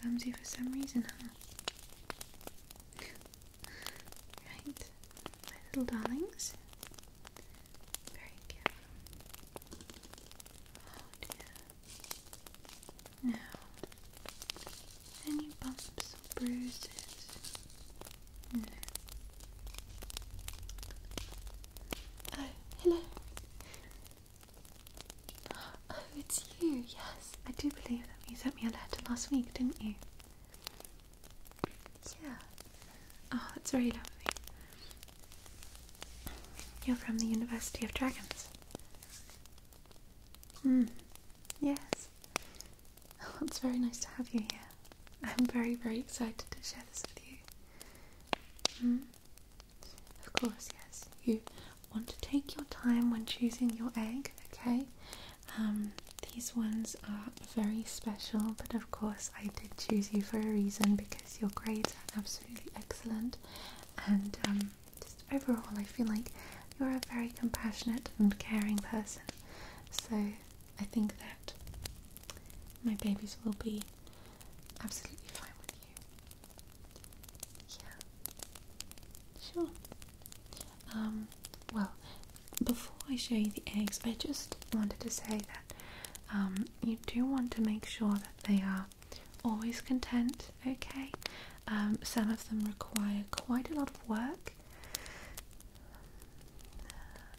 clumsy for some reason, huh? Right, my little darlings. Very careful. Oh dear. Now, any bumps or bruises? No. Oh, hello. Oh, it's you, yes. I do believe that you sent me a letter last week, didn't you? Yeah. Oh, that's very lovely. You're from the University of Dragons. Hmm. Yes. Oh, it's very nice to have you here. I'm very, very excited to share this with you. Hmm. Of course, yes. You want to take your time when choosing your egg, okay? Um, these ones are very special, but of course, I did choose you for a reason because your grades are absolutely excellent, and um, just overall, I feel like you're a very compassionate and caring person. So, I think that my babies will be absolutely fine with you. Yeah. Sure. Um, well, before I show you the eggs, I just wanted to say that um, you do want to make sure that they are always content, okay? Um, some of them require quite a lot of work.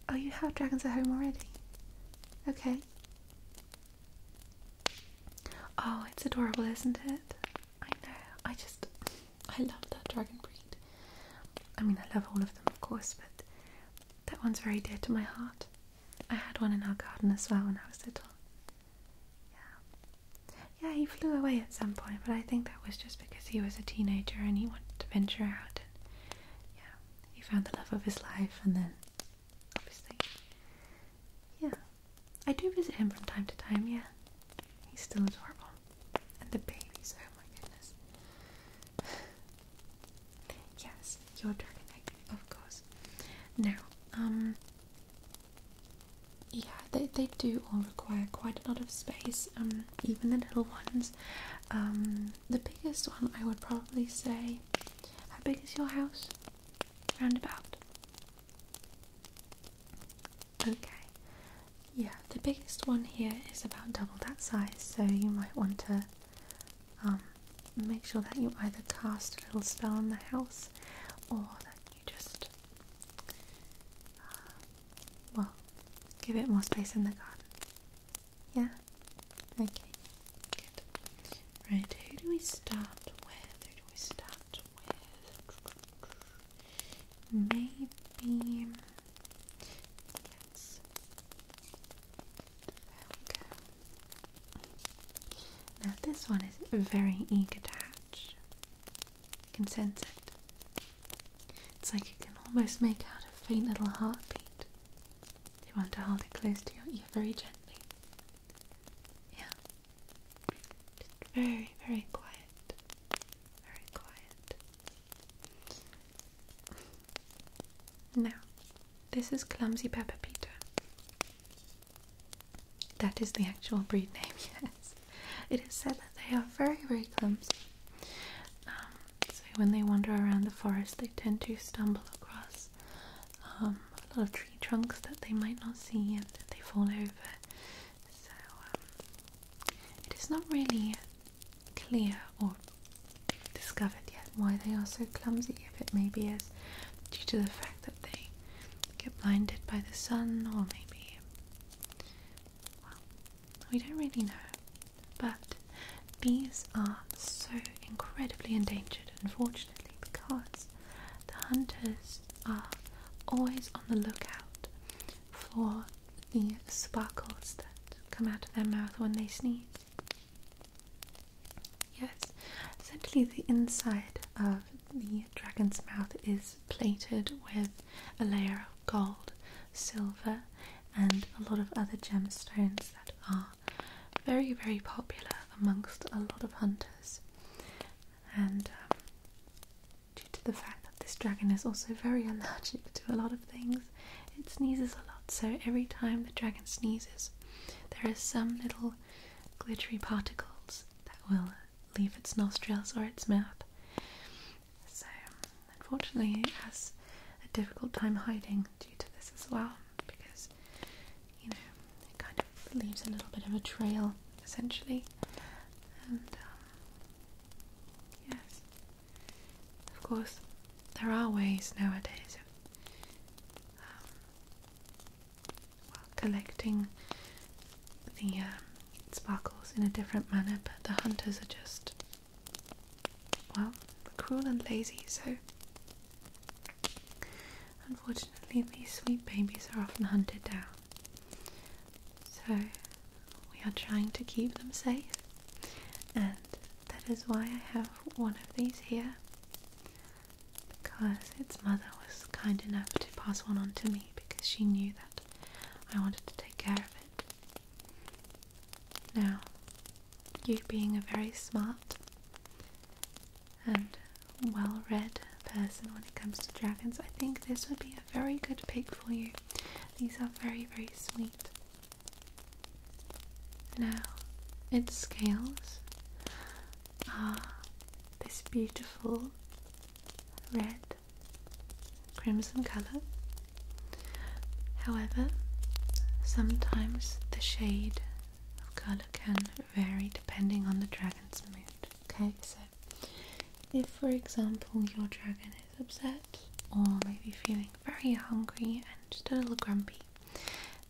Oh, you have dragons at home already? Okay. Oh, it's adorable, isn't it? I know. I just, I love that dragon breed. I mean, I love all of them, of course, but that one's very dear to my heart. I had one in our garden as well when I was little. Yeah. He flew away at some point, but I think that was just because he was a teenager and he wanted to venture out and, yeah, he found the love of his life and then, obviously, yeah. I do visit him from time to time, yeah. He's still adorable. And the babies, oh my goodness. yes, your dragon egg, of course. Now, um, they, they do all require quite a lot of space, um, even the little ones. Um, the biggest one I would probably say, how big is your house? Roundabout. Okay. Yeah, the biggest one here is about double that size, so you might want to um, make sure that you either cast a little spell on the house or that you just, uh, well, give it more space in the garden. Yeah? Okay, good. Right, who do we start with? Who do we start with? Maybe. Yes. Now this one is very eager to hatch. You can sense it. It's like you can almost make out a faint little heartbeat. You want to hold it close to your ear very gently. Yeah. Just very, very quiet. Very quiet. Now, this is Clumsy Pepper Peter. That is the actual breed name, yes. It is said that they are very, very clumsy. Um, so when they wander around the forest, they tend to stumble across um, a lot of tree trunks that they might not see and that they fall over. So um, it is not really clear or discovered yet why they are so clumsy. If it maybe is due to the fact that they get blinded by the sun, or maybe, well, we don't really know. But bees are so incredibly endangered, unfortunately, because the hunters are always on the lookout for the sparkles that come out of their mouth when they sneeze. Yes, essentially, the inside of the dragon's mouth is plated with a layer of gold, silver, and a lot of other gemstones that are very, very popular amongst a lot of hunters. And um, due to the fact that this dragon is also very allergic to a lot of things, it sneezes a lot. So every time the dragon sneezes, there are some little glittery particles that will leave its nostrils or its mouth. So, unfortunately, it has a difficult time hiding due to this as well because, you know, it kind of leaves a little bit of a trail essentially. And, um, yes, of course, there are ways nowadays of um, collecting the um, sparkles in a different manner, but the hunters are just, well, cruel and lazy, so unfortunately, these sweet babies are often hunted down. So, we are trying to keep them safe, and that is why I have one of these here because its mother was kind enough to pass one on to me because she knew that I wanted to take care of it. Now, you being a very smart and well read person when it comes to dragons, I think this would be a very good pick for you. These are very, very sweet. Now, its scales are this beautiful red crimson colour. However, sometimes the shade of colour can vary depending on the dragon's mood. Okay, so if for example your dragon is upset or maybe feeling very hungry and just a little grumpy,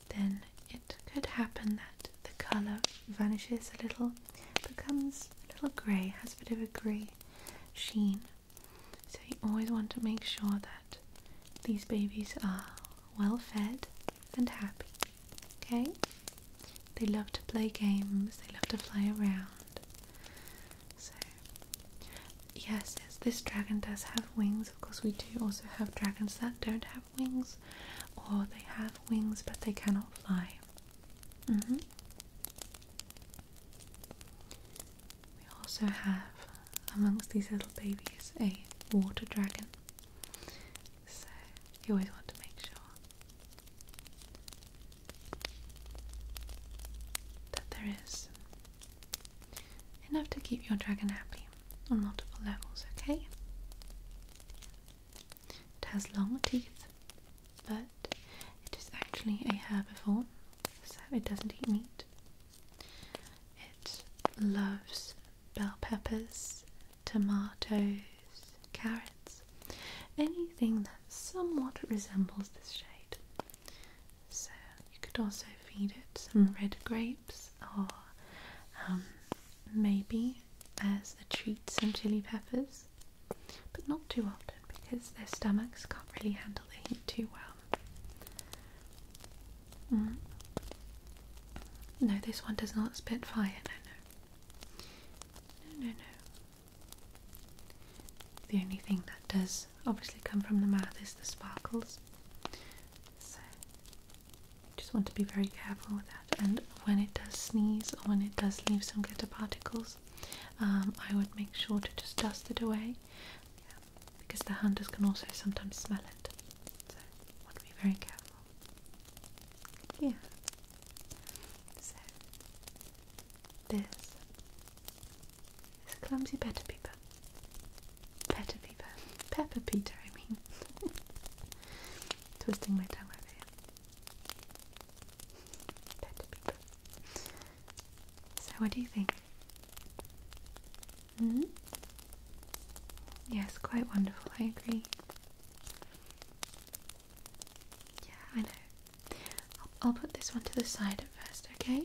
then it could happen that the colour vanishes a little, becomes a little grey, has a bit of a grey sheen. So you always want to make sure that these babies are well fed and happy. Okay? They love to play games, they love to fly around. So, yes, yes, this dragon does have wings. Of course, we do also have dragons that don't have wings, or they have wings but they cannot fly. Mm-hmm. We also have amongst these little babies a water dragon. So you always to make sure that there is enough to keep your dragon happy on multiple levels, okay? It has long teeth, but it is actually a herbivore, so it doesn't eat meat. It loves bell peppers, tomatoes, carrots, anything that somewhat resembles this shade. So you could also feed it some red grapes or um, maybe as a treat some chili peppers, but not too often because their stomachs can't really handle the heat too well. Mm. No, this one does not spit fire, no, no. No, no, no. The only thing that does obviously come from the mouth is the sparkles. So, just want to be very careful with that. And when it does sneeze or when it does leave some glitter particles, um, I would make sure to just dust it away because the hunters can also sometimes smell it. So, I want to be very careful. Yeah. So, this is clumsy Pepper Peeper. Pepper Peeper. Pepper Peter, I mean. Twisting my tongue over here. Pepper Peeper. So, what do you think? hmm? Yes, quite wonderful, I agree. Yeah, I know. I'll, I'll put this one to the side at first, okay?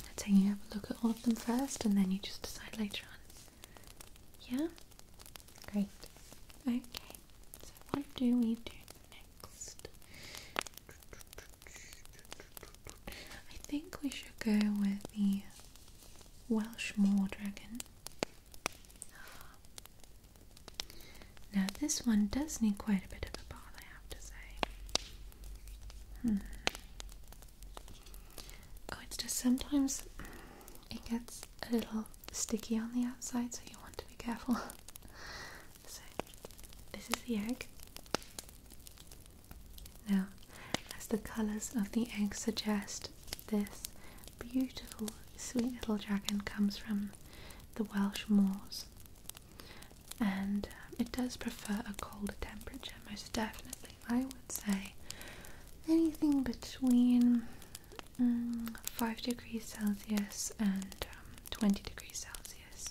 I'd say you have a look at all of them first and then you just decide later on. Yeah? Great. Okay. So what do we do next? I think we should go with the Welsh Moor Dragon. Now, this one does need quite a bit of a bath, I have to say. Hmm. Oh, it's just sometimes it gets a little sticky on the outside, so you want to be careful. so, this is the egg. Now, as the colours of the egg suggest, this beautiful, sweet little dragon comes from the Welsh moors, and um, it does prefer a colder temperature, most definitely. I would say anything between mm, 5 degrees Celsius and um, 20 degrees Celsius.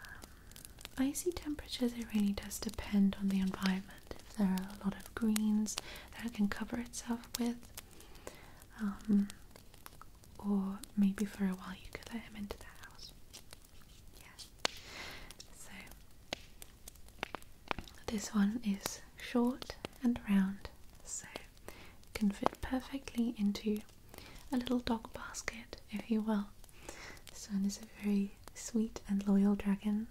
Um, icy temperatures, it really does depend on the environment. If there are a lot of greens that it can cover itself with, um, or maybe for a while you could let him into the house. Yeah. So this one is short and round, so can fit perfectly into a little dog basket, if you will. This one is a very sweet and loyal dragon,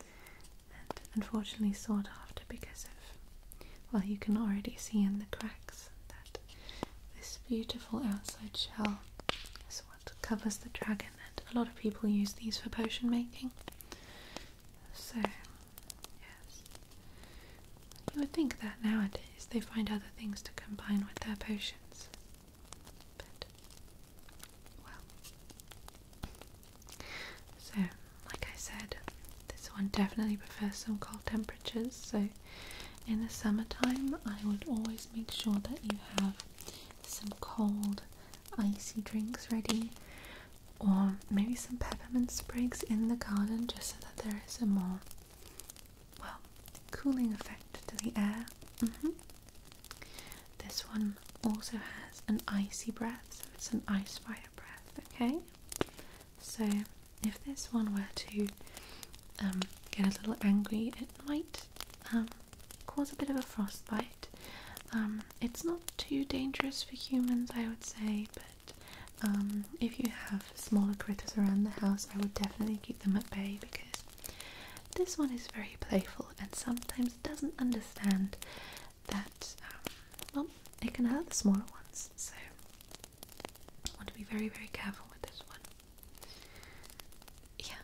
and unfortunately sought after because of, well, you can already see in the cracks that this beautiful outside shell covers the dragon, and a lot of people use these for potion making. So, yes. You would think that nowadays they find other things to combine with their potions. But, well. So, like I said, this one definitely prefers some cold temperatures. So, in the summertime, I would always make sure that you have some cold, icy drinks ready, or maybe some peppermint sprigs in the garden just so that there is a more, well, cooling effect to the air. Mm-hmm. This one also has an icy breath, so it's an ice fire breath, okay? So, if this one were to um, get a little angry, it might um, cause a bit of a frostbite. Um, it's not too dangerous for humans, I would say, but Um, if you have smaller critters around the house, I would definitely keep them at bay because this one is very playful and sometimes doesn't understand that, um, well, it can hurt the smaller ones. So, I want to be very, very careful with this one. Yeah.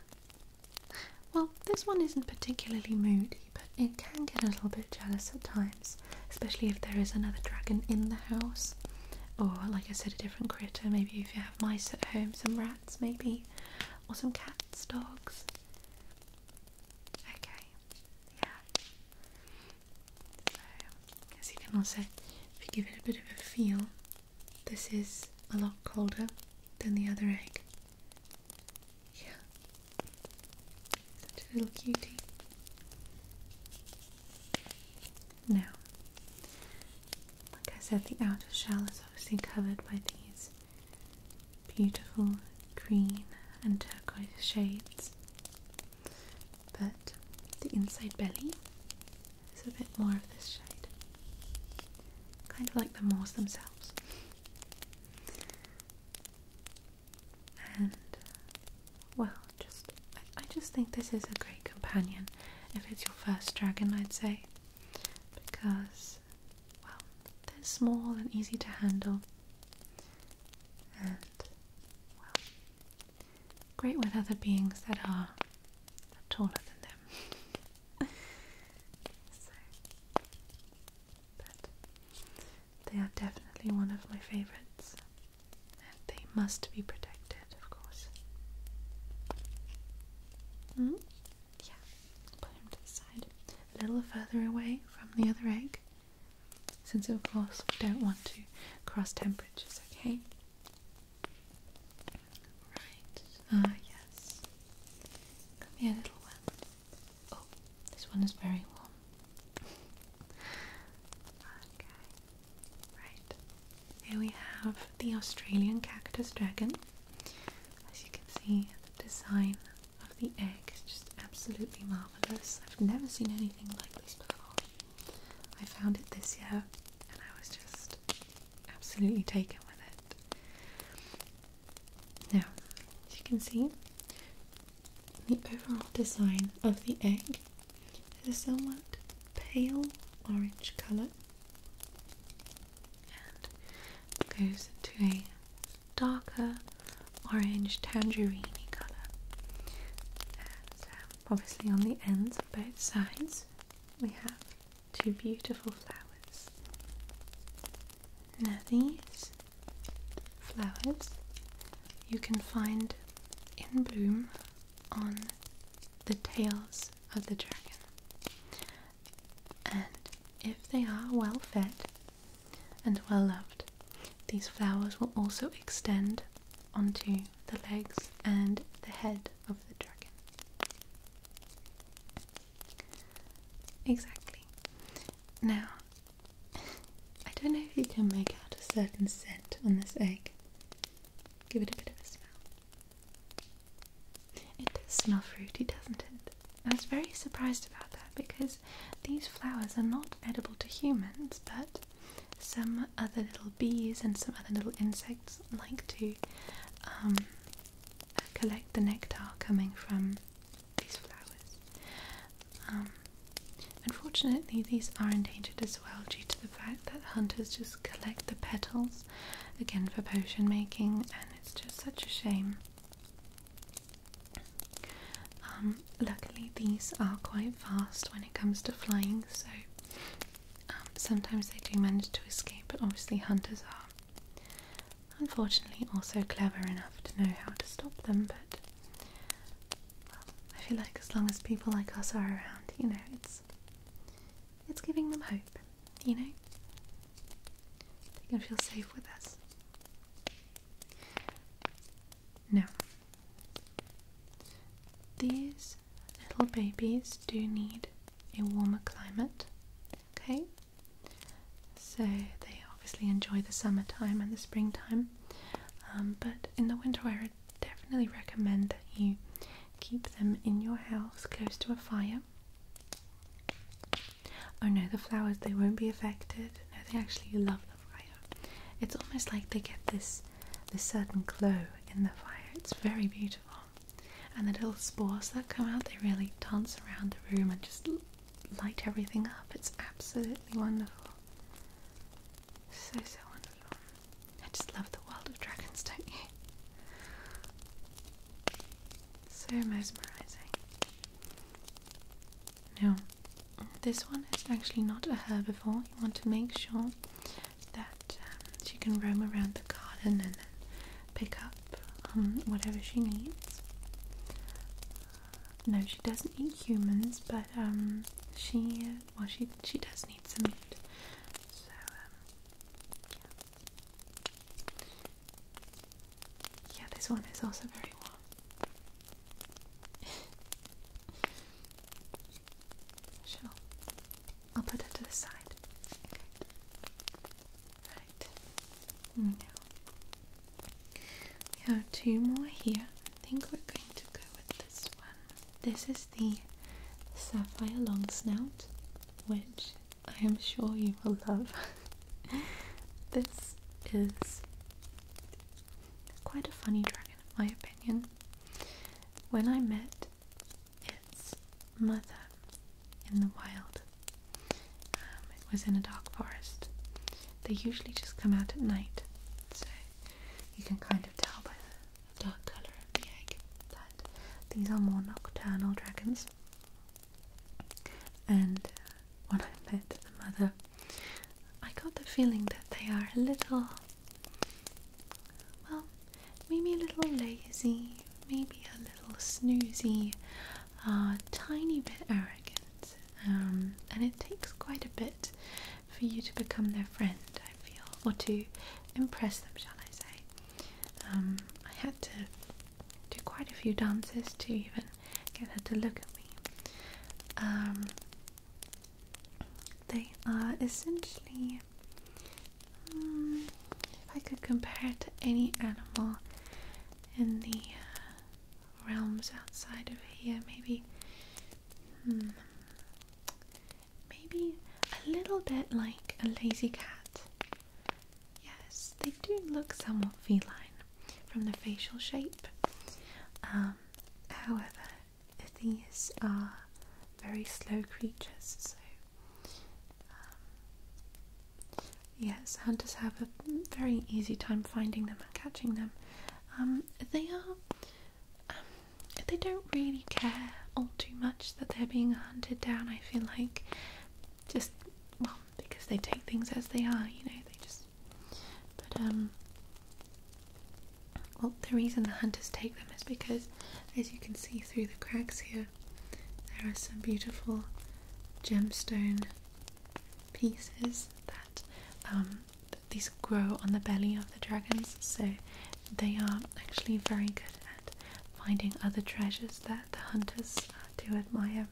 Well, this one isn't particularly moody, but it can get a little bit jealous at times, especially if there is another dragon in the house. Or, like I said, a different critter. Maybe if you have mice at home, some rats, maybe, or some cats, dogs. Okay, yeah. So, as you can also, if you give it a bit of a feel, this is a lot colder than the other egg. Yeah. Such a little cutie. Now, like I said, the outer shell is covered by these beautiful green and turquoise shades, but the inside belly is a bit more of this shade, kind of like the moors themselves. And well, just I, I just think this is a great companion if it's your first dragon, I'd say, because small and easy to handle, and well, great with other beings that are taller than them. so, but they are definitely one of my favourites, and they must be protected, of course. Mm? Yeah, put him to the side, a little further away from the other egg, since of course we don't want to cross temperatures, okay? Right, ah, yes. Come here, little one. Oh, this one is very warm. okay, right. Here we have the Australian cactus dragon. As you can see, the design of the egg is just absolutely marvellous. I've never seen anything like this before. I found it this year and I was just absolutely taken with it. Now, as you can see, the overall design of the egg is a somewhat pale orange colour and goes to a darker orange tangerine colour. And um, obviously on the ends of both sides we have two beautiful flowers. Now these flowers you can find in bloom on the tails of the dragon. And if they are well fed and well loved, these flowers will also extend onto the legs and the head of the dragon. Exactly. Now, I don't know if you can make out a certain scent on this egg. Give it a bit of a smell. It does smell fruity, doesn't it? I was very surprised about that because these flowers are not edible to humans, but some other little bees and some other little insects like to um, collect the nectar coming from these flowers. Um, unfortunately, these are endangered as well due to the fact that hunters just collect the petals again for potion making, and it's just such a shame. Um, luckily, these are quite fast when it comes to flying, so um, sometimes they do manage to escape, but obviously, hunters are unfortunately also clever enough to know how to stop them. But I feel like as long as people like us are around, you know, it's it's giving them hope, you know. They can feel safe with us. Now, these little babies do need a warmer climate, okay? So they obviously enjoy the summertime and the springtime, um, but in the winter, I would definitely recommend that you keep them in your house close to a fire. Oh no, the flowers they won't be affected. No, they actually love the fire. It's almost like they get this this certain glow in the fire. It's very beautiful. And the little spores that come out, they really dance around the room and just light everything up. It's absolutely wonderful. So, so wonderful. I just love the world of dragons, don't you? So mesmerizing. Now, this one is actually not a herbivore. You want to make sure that um, she can roam around the garden and pick up um, whatever she needs. No, she doesn't eat humans, but um, she well, she she does need some meat. So yeah. yeah, this one is also very warm. sure, I'll put it to the side. Right. Now, we have two more here. I think we're going to go with this one. This is the sapphire long snout, which I am sure you will love. this is quite a funny dragon, in my opinion. When I met its mother in the wild, um, it was in a dark forest. They usually just come out at night, so you can kind of tell by the dark colour of the egg that these are more nocturnal dragons. And uh, when I met the mother, I got the feeling that they are a little, well, maybe a little lazy, maybe a little snoozy, a tiny bit arrogant. Um, and it takes quite a bit for you to become their friend, I feel, or to impress them, shall I say. Um, I had to do quite a few dances to even get her to look at me. Um, they are essentially, if I could compare it to any animal in the uh, realms outside of here, maybe, hmm, maybe a little little bit like a lazy cat. Yes, they do look somewhat feline from the facial shape. Um, however, these are very slow creatures, so um, yes, hunters have a very easy time finding them and catching them. Um, they are, they don't really care all too much that they're being hunted down. I feel like just well because they take things as they are, you know. They just but um well the reason the hunters take them is because as you can see through the cracks here there are some beautiful gemstone pieces that um these grow on the belly of the dragons so they are actually very good at finding other treasures that the hunters uh, do admire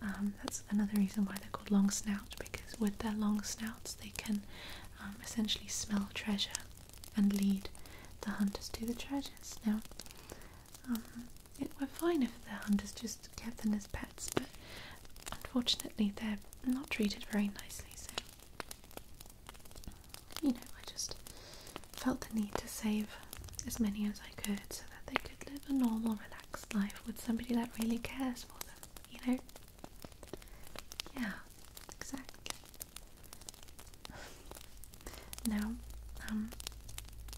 um, that's another reason why they're called long snout because with their long snouts they can um, essentially smell treasure and lead the hunters to the treasures. Now, um, it we're fine if the hunters just kept them as pets, but unfortunately they're not treated very nicely. So, you know, I just felt the need to save as many as I could so that they could live a normal, relaxed life with somebody that really cares for them, you know? Yeah, exactly. now, um,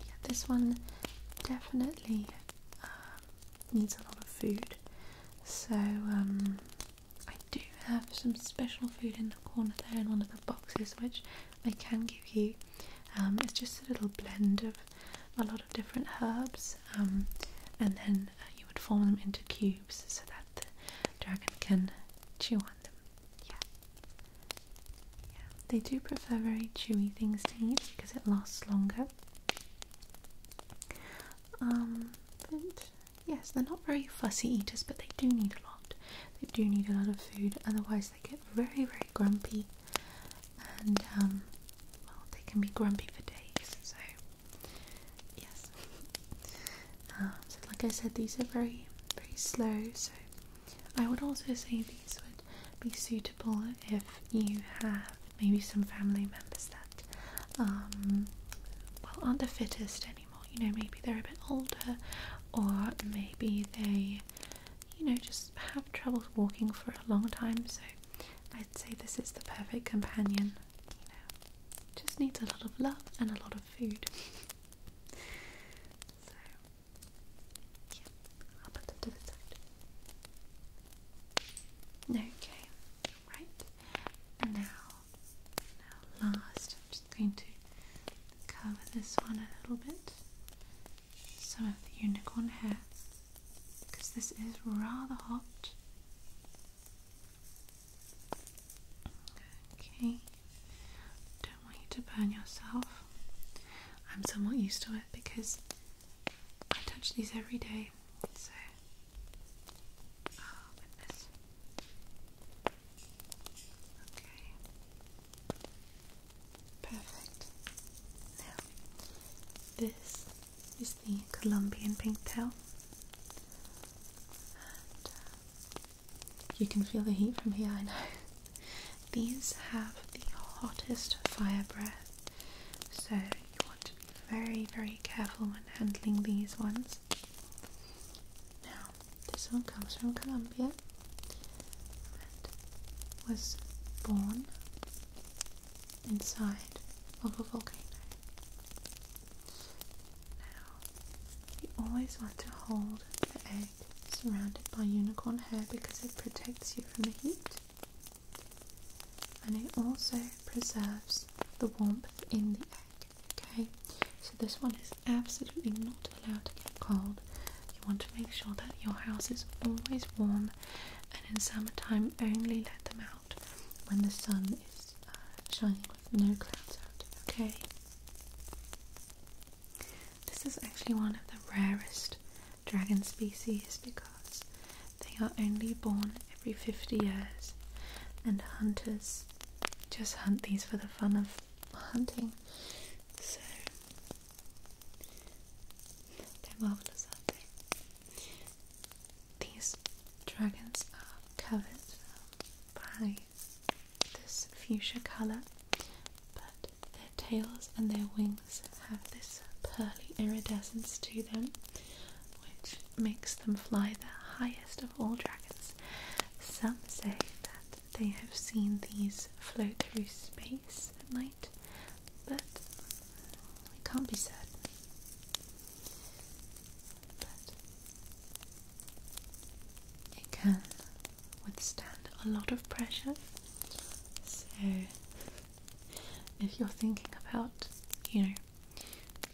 yeah, this one definitely uh, needs a lot of food, so um, I do have some special food in the corner there in one of the boxes which I can give you. Um, it's just a little blend of a lot of different herbs, um, and then uh, you would form them into cubes so that the dragon can chew on them. Yeah. Yeah. They do prefer very chewy things to eat because it lasts longer. Um, but yes, they're not very fussy eaters, but they do need a lot. They do need a lot of food, otherwise they get very, very grumpy, and um, can be grumpy for days. So yes. Um, so like I said, these are very, very slow. So I would also say these would be suitable if you have maybe some family members that um, well aren't the fittest anymore. You know, maybe they're a bit older, or maybe they, you know, just have trouble walking for a long time. So I'd say this is the perfect companion. Just needs a lot of love and a lot of food. so yeah, I'll put them to the side. Okay, right. And now, now last, I'm just going to cover this one a little bit. Some of the unicorn hair, because this is rather hot. Okay, to burn yourself. I'm somewhat used to it because I touch these every day, so. Oh, goodness. Okay. Perfect. Now, this is the Colombian pinktail. And, uh, you can feel the heat from here, I know. These have hottest fire breath, so you want to be very, very careful when handling these ones. Now, this one comes from Colombia and was born inside of a volcano. Now, you always want to hold the egg surrounded by unicorn hair because it protects you from the heat and it also preserves the warmth in the egg. Okay, so this one is absolutely not allowed to get cold. You want to make sure that your house is always warm, and in summertime, only let them out when the sun is uh, shining with no clouds out. Okay, this is actually one of the rarest dragon species because they are only born every 50 years, and hunters just hunt these for the fun of hunting. So they're marvellous, aren't they? These dragons are covered by this fuchsia colour but their tails and their wings have this pearly iridescence to them, which makes them fly the highest of all dragons. Some say that they have seen these float through space at night, but we can't be certain. But it can withstand a lot of pressure. So, if you're thinking about, you know,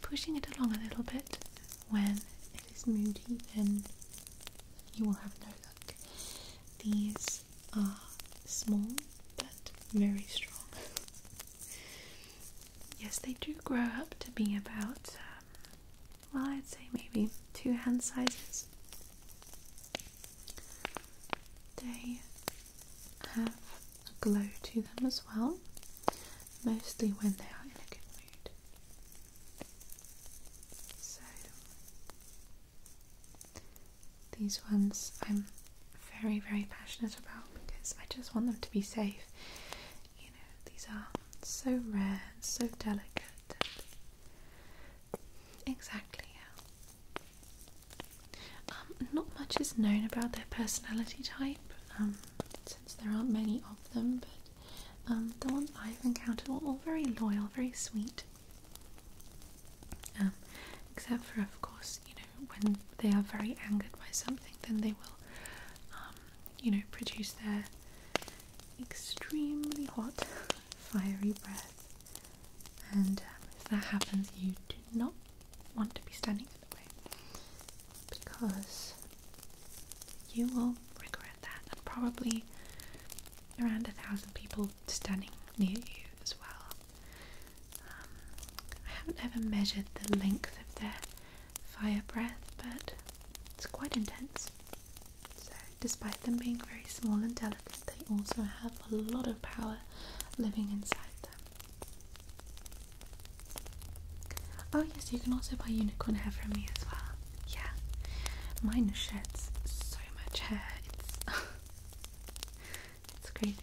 pushing it along a little bit when it is moody, then you will have no luck. These are small but very strong. yes, they do grow up to be about, um, well, I'd say maybe hand sizes. They have a glow to them as well, mostly when they are in a good mood. So, these ones I'm very, very passionate about because I just want them to be safe. You know, these are so rare and so delicate. exactly, um, not much is known about their personality type, um, since there aren't many of them, but um, the ones I've encountered are all very loyal, very sweet. except for, of course, you know, when they are very angered by something, then they will, you know, produce their extremely hot, fiery breath. And if that happens, you do not want to be standing in the way because you will regret that, and probably around a thousand people standing near you as well. Um, I haven't ever measured the length of their fire breath, but it's quite intense. So, despite them being very small and delicate, they also have a lot of power living inside them. Oh yes, you can also buy unicorn hair from me as well. Yeah, mine sheds so much hair. It's it's crazy.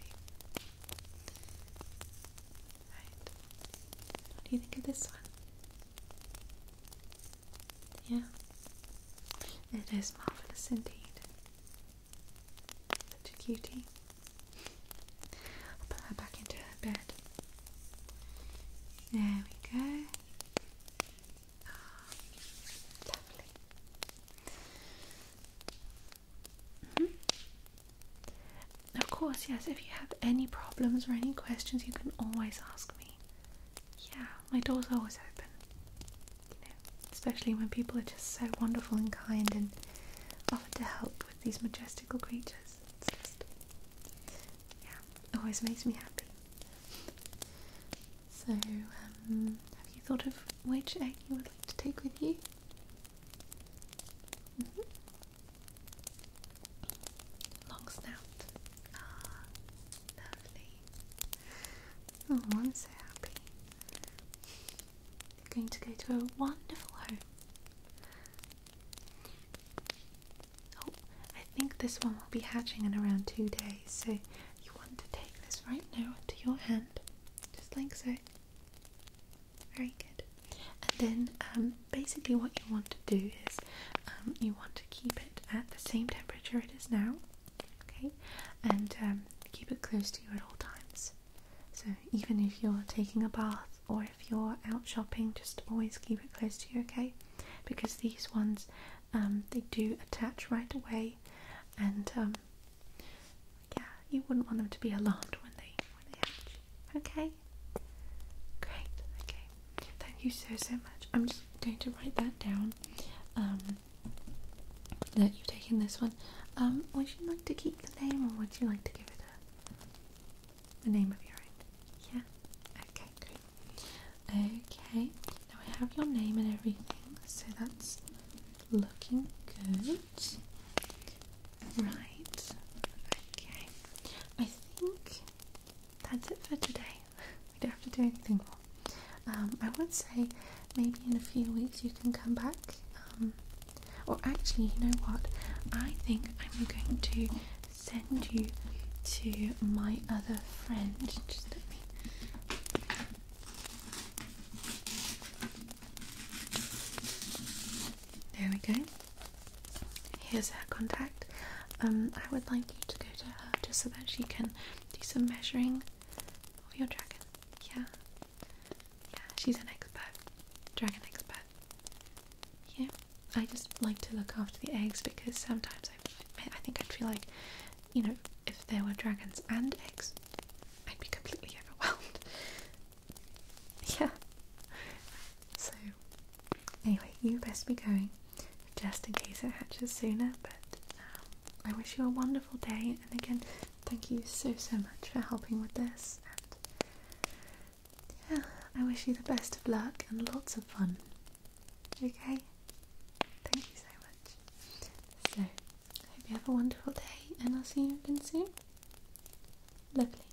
Right. What do you think of this one? Yeah, it is marvelous indeed. Such a cutie. I'll put her back into her bed. There we go. Ah, lovely. -hmm. Of course, yes, if you have any problems or any questions, you can always ask me. Yeah, my door's always open. You know, especially when people are just so wonderful and kind and offer to help with these majestical creatures. It's just, yeah, always makes me happy. So, um, have you thought of which egg you would like to take with you? Mm-hmm. Long snout. Ah, lovely. Oh, I'm so happy. You're going to go to a wonderful home. Oh, I think this one will be hatching in around two days, so you want to take this right now into your hand, just like so. Very good. And then, um, basically, what you want to do is um, you want to keep it at the same temperature it is now, okay, and um, keep it close to you at all. So even if you're taking a bath or if you're out shopping, just always keep it close to you, okay? Because these ones, um, they do attach right away, and um, yeah, you wouldn't want them to be alarmed when they when they hatch. Okay. Great. Okay. Thank you so so much. I'm just going to write that down. Um, that you've taken this one. Um, would you like to keep the name, or would you like to give it a the name of your own? Yeah. Okay. Great. Okay. Now I have your name and everything, so that's looking good. Right. Okay. I think that's it for today. We don't have to do anything more. Um, I would say maybe in a few weeks you can come back. Um, or actually, you know what? I think I'm going to send you to my other friend. Just go. Here's her contact. Um, I would like you to go to her just so that she can do some measuring of your dragon. Yeah. Yeah, she's an expert. Dragon expert. Yeah. I just like to look after the eggs because sometimes I, I think I'd feel like, you know, if there were dragons and eggs, I'd be completely overwhelmed. Yeah. So, anyway, you best be going just in case it hatches sooner. But um, I wish you a wonderful day, and again, thank you so so much for helping with this. And yeah, I wish you the best of luck and lots of fun. Okay? Thank you so much. So, I hope you have a wonderful day, and I'll see you again soon. Lovely.